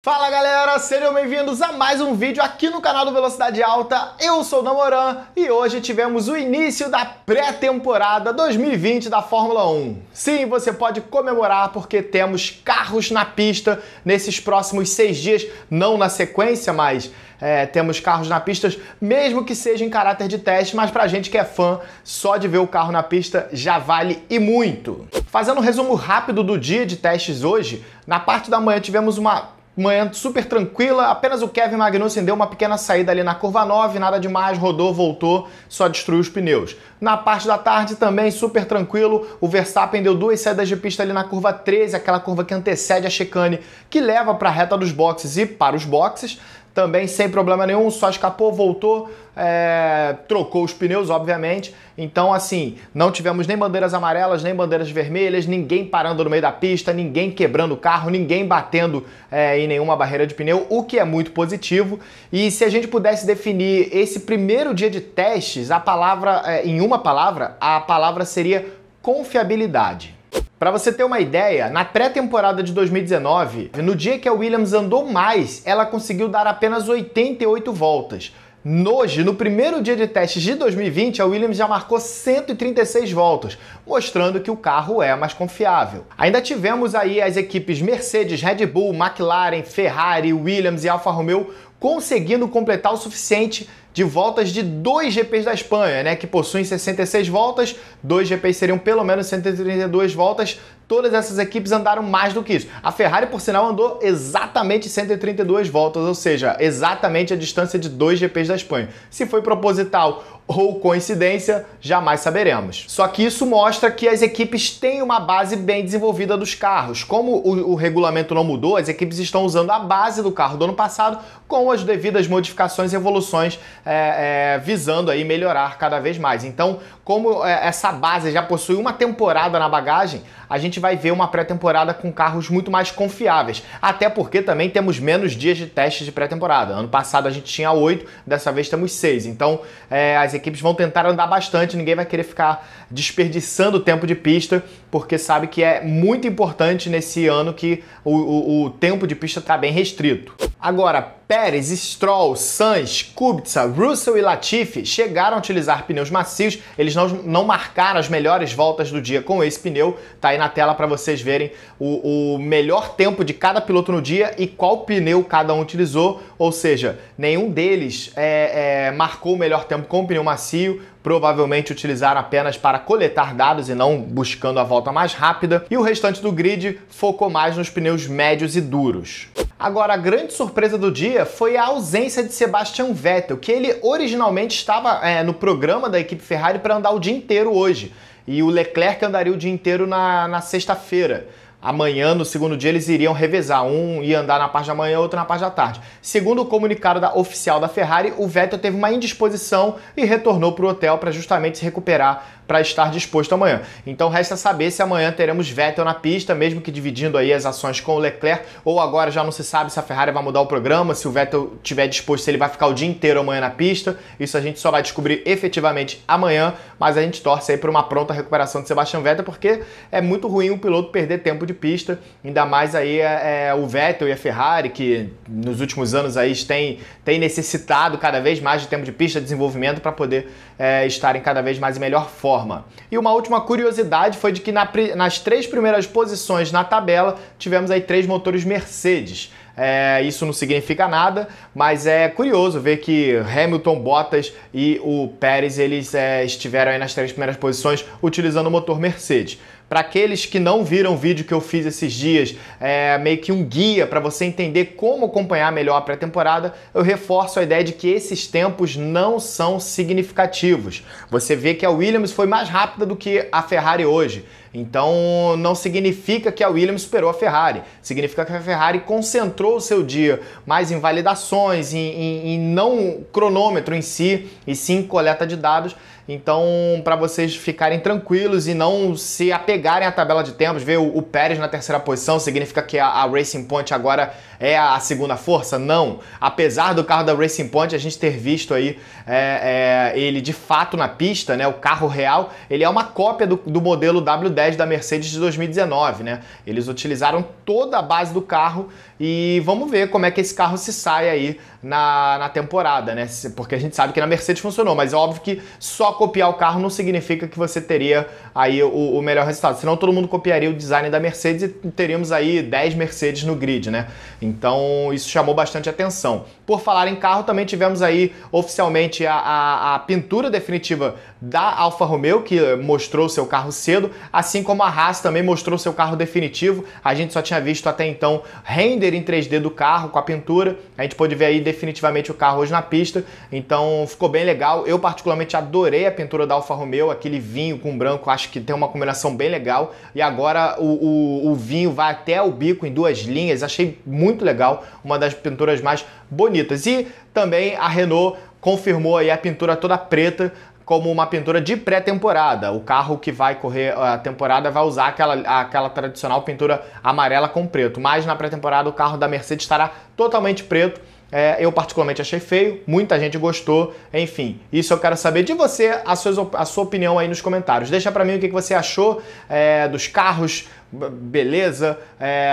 Fala galera, sejam bem-vindos a mais um vídeo aqui no canal do Velocidade Alta. Eu sou o Namoran e hoje tivemos o início da pré-temporada 2020 da Fórmula 1. Sim, você pode comemorar porque temos carros na pista nesses próximos seis dias, não na sequência, mas é, temos carros na pista, mesmo que seja em caráter de teste, mas pra gente que é fã, só de ver o carro na pista já vale e muito. Fazendo um resumo rápido do dia de testes hoje, na parte da manhã tivemos uma manhã super tranquila, apenas o Kevin Magnussen deu uma pequena saída ali na curva 9, nada demais, rodou, voltou, só destruiu os pneus. Na parte da tarde também super tranquilo, o Verstappen deu duas saídas de pista ali na curva 13, aquela curva que antecede a chicane, que leva para a reta dos boxes e para os boxes também sem problema nenhum, só escapou, voltou, é, trocou os pneus, obviamente. Então, assim, não tivemos nem bandeiras amarelas, nem bandeiras vermelhas, ninguém parando no meio da pista, ninguém quebrando o carro, ninguém batendo é, em nenhuma barreira de pneu, o que é muito positivo. E se a gente pudesse definir esse primeiro dia de testes, a palavra, é, em uma palavra, a palavra seria confiabilidade. Para você ter uma ideia, na pré-temporada de 2019, no dia que a Williams andou mais, ela conseguiu dar apenas 88 voltas. Hoje, no primeiro dia de testes de 2020, a Williams já marcou 136 voltas, mostrando que o carro é mais confiável. Ainda tivemos aí as equipes Mercedes, Red Bull, McLaren, Ferrari, Williams e Alfa Romeo conseguindo completar o suficiente de voltas de dois GPs da Espanha, né, que possuem 66 voltas, dois GPs seriam pelo menos 132 voltas. Todas essas equipes andaram mais do que isso. A Ferrari, por sinal, andou exatamente 132 voltas, ou seja, exatamente a distância de dois GPs da Espanha. Se foi proposital ou coincidência, jamais saberemos. Só que isso mostra que as equipes têm uma base bem desenvolvida dos carros. Como o, o, regulamento não mudou, as equipes estão usando a base do carro do ano passado com as devidas modificações e evoluções é, é, visando aí melhorar cada vez mais. Então, como é, essa base já possui uma temporada na bagagem, a gente vai ver uma pré-temporada com carros muito mais confiáveis. Até porque também temos menos dias de testes de pré-temporada. Ano passado a gente tinha oito, dessa vez temos seis. Então, é, as equipes vão tentar andar bastante, ninguém vai querer ficar desperdiçando tempo de pista, porque sabe que é muito importante nesse ano que o, o, o tempo de pista está bem restrito. Agora, Pérez, Stroll, Sainz, Kubica, Russell e Latifi chegaram a utilizar pneus macios. Eles não, não marcaram as melhores voltas do dia com esse pneu. Tá aí na tela para vocês verem o, o melhor tempo de cada piloto no dia e qual pneu cada um utilizou. Ou seja, nenhum deles é, é, marcou o melhor tempo com o pneu macio provavelmente utilizaram apenas para coletar dados e não buscando a volta mais rápida, e o restante do grid focou mais nos pneus médios e duros. Agora, a grande surpresa do dia foi a ausência de Sebastian Vettel, que ele originalmente estava é, no programa da equipe Ferrari para andar o dia inteiro hoje, e o Leclerc andaria o dia inteiro na, na sexta-feira. Amanhã, no segundo dia, eles iriam revezar. Um ia andar na parte da manhã, outro na parte da tarde. Segundo o comunicado da oficial da Ferrari, o Vettel teve uma indisposição e retornou para o hotel para justamente se recuperar para estar disposto amanhã. Então resta saber se amanhã teremos Vettel na pista, mesmo que dividindo aí as ações com o Leclerc, ou agora já não se sabe se a Ferrari vai mudar o programa, se o Vettel tiver disposto, se ele vai ficar o dia inteiro amanhã na pista. Isso a gente só vai descobrir efetivamente amanhã, mas a gente torce aí para uma pronta recuperação de Sebastian Vettel, porque é muito ruim o piloto perder tempo de pista, ainda mais aí é, é o Vettel e a Ferrari, que nos últimos anos aí tem, tem necessitado cada vez mais de tempo de pista, desenvolvimento para poder é, estarem cada vez mais em melhor forma forma. E uma última curiosidade foi de que na, nas três primeiras posições na tabela tivemos aí três motores Mercedes. É, isso não significa nada, mas é curioso ver que Hamilton, Bottas e o Pérez eles é, estiveram aí nas três primeiras posições utilizando o motor Mercedes. Para aqueles que não viram o vídeo que eu fiz esses dias, é meio que um guia para você entender como acompanhar melhor a pré-temporada, eu reforço a ideia de que esses tempos não são significativos. Você vê que a Williams foi mais rápida do que a Ferrari hoje. Então não significa que a Williams superou a Ferrari, significa que a Ferrari concentrou o seu dia mais em validações, em, em, em não cronômetro em si, e sim coleta de dados. Então, para vocês ficarem tranquilos e não se apegarem à tabela de tempos, ver o, o Pérez na terceira posição significa que a, a, Racing Point agora é a segunda força? Não. Apesar do carro da Racing Point a gente ter visto aí é, é, ele de fato na pista, né? O carro real, ele é uma cópia do, do modelo W10 da Mercedes de 2019, né? Eles utilizaram toda a base do carro E vamos ver como é que esse carro se sai aí na, na temporada, né? Porque a gente sabe que na Mercedes funcionou, mas é óbvio que só copiar o carro não significa que você teria aí o, o melhor resultado. Senão todo mundo copiaria o design da Mercedes e teríamos aí 10 Mercedes no grid, né? Então isso chamou bastante atenção. Por falar em carro, também tivemos aí oficialmente a, a, a pintura definitiva da Alfa Romeo, que mostrou seu carro cedo, assim como a Haas também mostrou seu carro definitivo. A gente só tinha visto até então render em 3D do carro com a pintura. A gente pôde ver aí definitivamente o carro hoje na pista, então ficou bem legal. Eu particularmente adorei a pintura da Alfa Romeo, aquele vinho com branco, acho que tem uma combinação bem legal. E agora o, o, o vinho vai até o bico em duas linhas, achei muito legal, uma das pinturas mais bonitas. E também a Renault confirmou aí a pintura toda preta como uma pintura de pré-temporada. O carro que vai correr a temporada vai usar aquela, aquela tradicional pintura amarela com preto, mas na pré-temporada o carro da Mercedes estará totalmente preto. É, eu particularmente achei feio, muita gente gostou, enfim. Isso eu quero saber de você, a sua, a sua opinião aí nos comentários. Deixa para mim o que você achou é, dos carros beleza, é,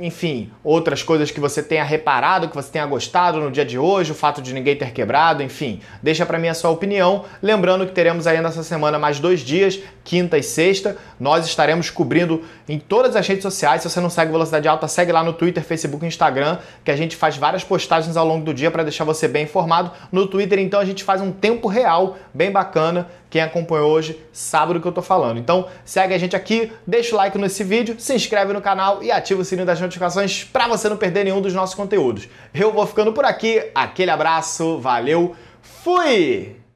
enfim, outras coisas que você tenha reparado, que você tenha gostado no dia de hoje, o fato de ninguém ter quebrado, enfim, deixa para mim a sua opinião. Lembrando que teremos aí nessa semana mais dois dias, quinta e sexta. Nós estaremos cobrindo em todas as redes sociais. Se você não segue Velocidade Alta, segue lá no Twitter, Facebook Instagram, que a gente faz várias postagens ao longo do dia para deixar você bem informado. No Twitter, então, a gente faz um tempo real, bem bacana. Quem acompanhou hoje sabe do que eu tô falando. Então, segue a gente aqui, deixa o like nesse vídeo, se inscreve no canal e ativa o sininho das notificações para você não perder nenhum dos nossos conteúdos. Eu vou ficando por aqui, aquele abraço, valeu, fui!